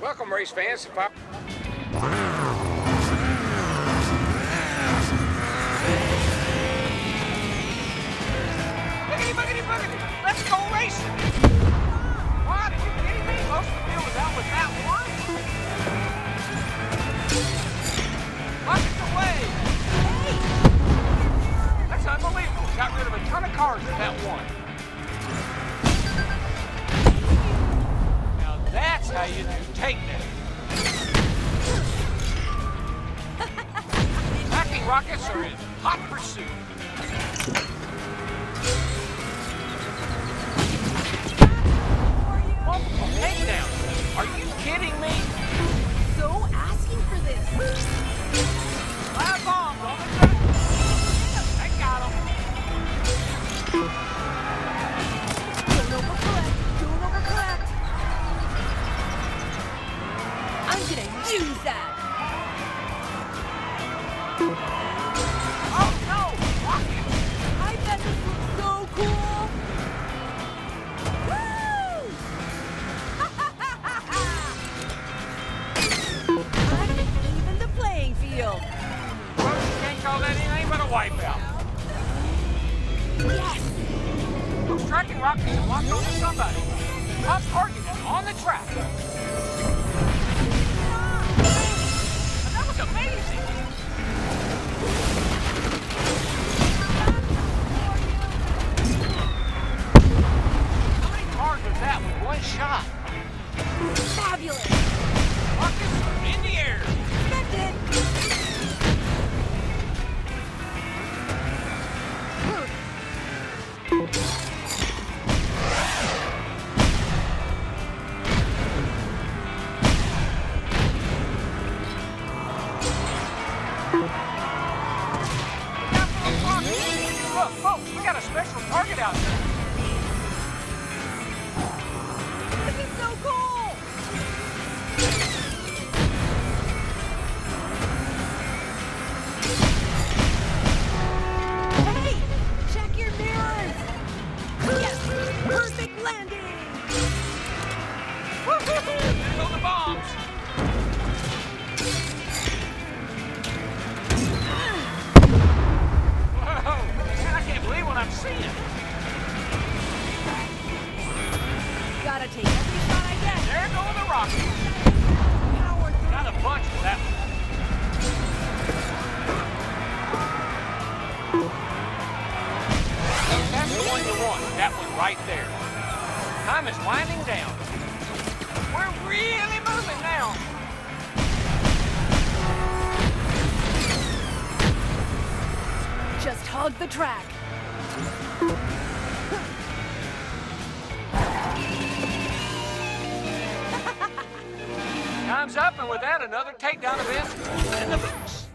Welcome, race fans. Let's go racing. You? Most of the field is out with that one. Away. That's unbelievable. Got rid of a ton of cars with that one. How you do takedown. Packing rockets are in hot pursuit. Yes! Tracking rockets have locked onto somebody. Hot targeted on the track. That was amazing. That with one shot? Fabulous! Rockets in the air. Expected! Look, folks, we got a special target out there. This is so cool! Gotta take every shot I get. There go the rockets. Got a bunch with that one. That's the one you want, that one right there. Time is winding down. We're really moving now. Just hug the track. Time's up, and with that, another takedown event in the books.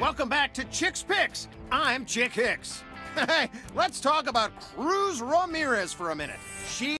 Welcome back to Chick's Picks. I'm Chick Hicks. Hey, let's talk about Cruz Ramirez for a minute. She